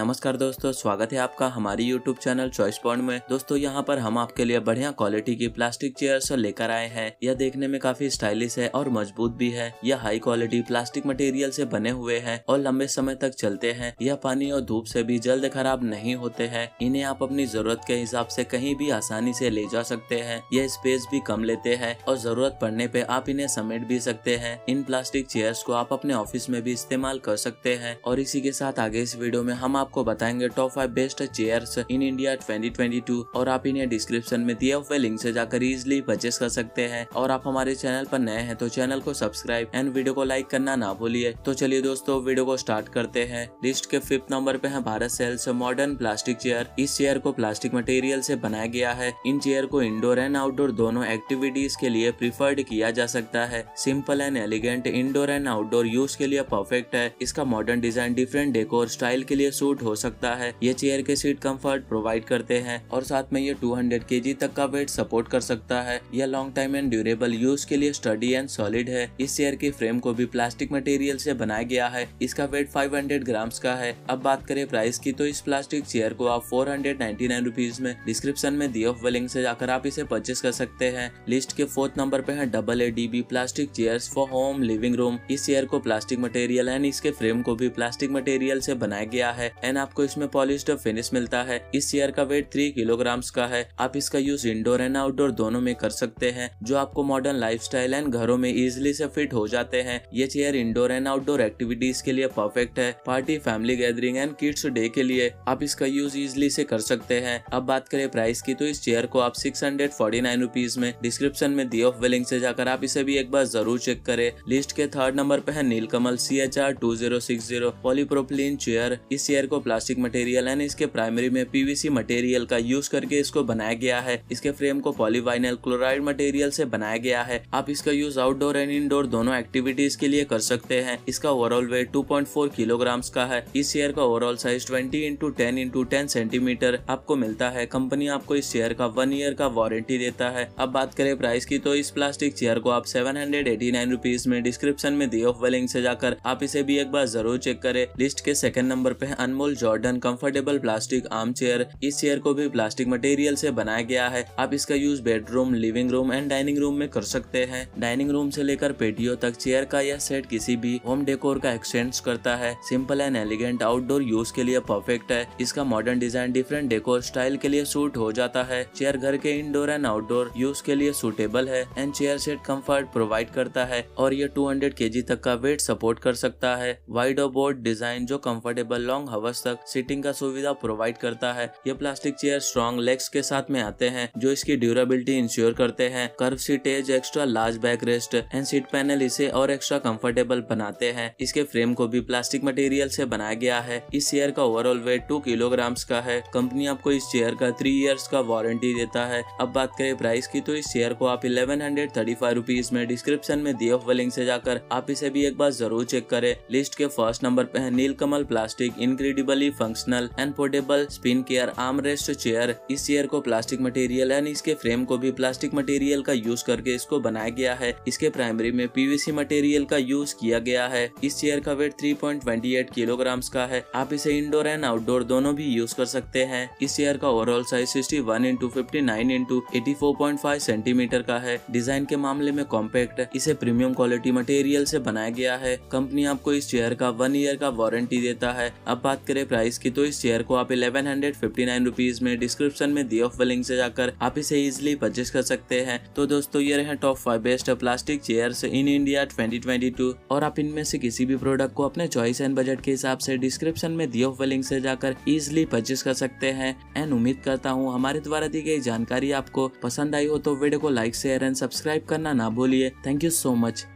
नमस्कार दोस्तों, स्वागत है आपका हमारी यूट्यूब चैनल चॉइस पॉइंट में। दोस्तों, यहाँ पर हम आपके लिए बढ़िया क्वालिटी की प्लास्टिक चेयर्स लेकर आए हैं। यह देखने में काफ़ी स्टाइलिश है और मज़बूत भी है। यह हाई क्वालिटी प्लास्टिक मटेरियल से बने हुए हैं और लंबे समय तक चलते हैं। यह पानी और धूप से भी जल्द खराब नहीं होते हैं। इन्हें आप अपनी ज़रूरत के हिसाब से कहीं भी आसानी से ले जा सकते हैं। यह स्पेस भी कम लेते हैं और ज़रूरत पड़ने पे आप इन्हें समेट भी सकते हैं। इन प्लास्टिक चेयर्स को आप अपने ऑफ़िस में भी इस्तेमाल कर सकते हैं। और इसी के साथ आगे इस वीडियो में हम आपको बताएँगे top five best chairs in India 2022 और आप इन्हें डिस्क्रिप्शन में दिए हुए लिंक से जाकर इजिली परचेस कर सकते हैं। और आप हमारे चैनल पर नए हैं तो चैनल को सब्सक्राइब एंड वीडियो को लाइक करना ना भूलिए। तो चलिए दोस्तों वीडियो को स्टार्ट करते हैं। लिस्ट के फिफ्थ नंबर पे है Bharat sales modern plastic chair इस चेयर को प्लास्टिक मटेरियल से बनाया गया है। इन चेयर को इंडोर एंड आउटडोर दोनों एक्टिविटीज़ के लिए प्रिफर्ड किया जा सकता है। Simple and elegant indoor and outdoor use के लिए परफेक्ट है। इसका modern design different decor style के लिए सूट हो सकता है। ये चेयर के सीट कंफर्ट प्रोवाइड करते हैं और साथ में ये 200 केजी तक का वेट सपोर्ट कर सकता है। यह long time and durable use के लिए स्टडी एंड सॉलिड है। इस चेयर के फ्रेम को भी प्लास्टिक मटेरियल से बनाया गया है। इसका वेट 500 ग्राम्स का है। अब बात करें प्राइस की तो इस प्लास्टिक चेयर को आप फोर हंड्रेड में डिस्क्रिप्शन में दिए हुए लिंक से जाकर आप इसे परचेस कर सकते हैं। लिस्ट के फोर्थ नंबर पे है double A D B plastic chair for home living room इस चेयर को प्लास्टिक मटेरियल एंड इसके फ्रेम को भी प्लास्टिक मटेरियल से बनाया गया है। एंड आपको इसमें पॉलिस्टर फिनिश मिलता है। इस चेयर का वेट थ्री किलोग्राम का है। आप इसका यूज़ इंडोर एंड आउटडोर दोनों में कर सकते हैं, जो आपको मॉडर्न लाइफ एंड घरों में इजिली से फिट हो जाते हैं। ये chair indoor and outdoor activities के लिए परफेक्ट है। Party family gathering and kids day के लिए आप इसका यूज़ इजिली से कर सकते हैं। अब बात करें प्राइस की तो इस चेयर को आप six hundred forty nine rupees में डिस्क्रिप्शन में दी ऑफ़ वेलिंग से जाकर आप इसे भी एक बार ज़रूर चेक करें। लिस्ट के थर्ड नंबर पे है Nilkamal C H R two zero six zero polypropylene chair इस चेयर को प्लास्टिक मटेरियल एंड इसके प्राइमरी में पीवीसी मटेरियल का यूज़ करके इसको बनाया गया है। इसके फ्रेम को पॉलीवाइनल क्लोराइड मटेरियल से बनाया गया है। आप इसका यूज़ आउटडोर एंड इंडोर दोनों एक्टिविटीज़ के लिए कर सकते हैं। इसका ओवरऑल वेट 2.4 किलोग्राम का है। इस चेयर का overall size 20 into ten into ten centimetre आपको मिलता है। कंपनी आपको इस चेयर का वन ईयर का वारंटी देता है। अब बात करें प्राइस की तो इस प्लास्टिक चेयर को आप seven hundred eighty nine rupees में डिस्क्रिप्शन में दी ऑफ़ लिंक से जाकर आप इसे भी एक बार ज़रूर चेक करें। लिस्ट के सेकंड नंबर पे है Anmol Jordan comfortable plastic armchair इस चेयर को भी प्लास्टिक मटेरियल से बनाया गया है। आप इसका use bedroom living room and dining room में कर सकते हैं। डाइनिंग रूम से लेकर पेटियो तक चेयर का यह सेट किसी भी होम डेकोर का एक्सटेंड करता है। Simple and elegant outdoor use के लिए परफेक्ट है। इसका modern design different decor style के लिए सूट हो जाता है। चेयर घर के इंडोर एंड आउटडोर यूज़ के लिए सुटेबल है and chair set comfort provide करता है और ये 200 केजी तक का वेट सपोर्ट कर सकता है। वाइड बोर्ड डिज़ाइन जो कंफर्टेबल लॉन्ग हवर्स तक सीटिंग का सुविधा प्रोवाइड करता है। ये प्लास्टिक चेयर स्ट्रॉन्ग लेग्स के साथ में आते हैं, जो इसकी ड्यूरेबिलिटी इंश्योर करते हैं। Curve seat edge extra large back rest and seat panel इसे और एक्स्ट्रा कंफर्टेबल बनाते हैं। इसके फ्रेम को भी प्लास्टिक मटेरियल से बनाया गया है। इस चेयर का ओवरऑल वेट टू किलोग्राम का है। कंपनी आपको इस चेयर का थ्री ईयर्स का वारंटी देता है। अब बात करें प्राइस की तो इस चेयर को आप eleven hundred thirty five rupees में डिस्क्रिप्शन में दिए हुए लिंक से जाकर आप इसे भी एक बार ज़रूर चेक करें। लिस्ट के फ़र्स्ट नंबर पे है Nilkamal plastic incredibly functional and portable spin care arm rest chair इस चेयर को प्लास्टिक मटेरियल एंड इसके फ्रेम को भी प्लास्टिक मटेरियल का यूज़ करके इसको बनाया गया है। इसके प्राइमरी में पीवीसी मटेरियल का यूज़ किया गया है। इस चेयर का वेट 3.28 किलोग्राम का है। आप इसे इंडोर एंड आउटडोर दोनों भी यूज़ कर सकते हैं। इस चेयर का overall size sixty one into fifty nine into eighty four point five centimetre का है। डिज़ाइन के मामले में कॉम्पैक्ट इसे प्रीमियम क्वालिटी मटेरियल से बनाया गया है। कंपनी आपको इस चेयर का वन ईयर का वारंटी देता है। अब बात करें प्राइस की तो इस चेयर को आप eleven hundred fifty nine rupees में डिस्क्रिप्शन में दी ऑफ़ लिंक से जाकर आप इसे इजिली परचेस कर सकते हैं। तो दोस्तों, ये रहे top five best plastic chairs in India 2022 और आप इनमें से किसी भी प्रोडक्ट को अपने चॉइस एंड बजट के हिसाब से डिस्क्रिप्शन में दी ऑफ़ लिंक से जाकर इजिली परचेस कर सकते हैं। एंड उम्मीद करता हूँ, हमारे द्वारा दी गई जानकारी आपको पसंद आई हो तो वीडियो को लाइक शेयर एंड सब्सक्राइब करना ना भूलिए। Thank you so much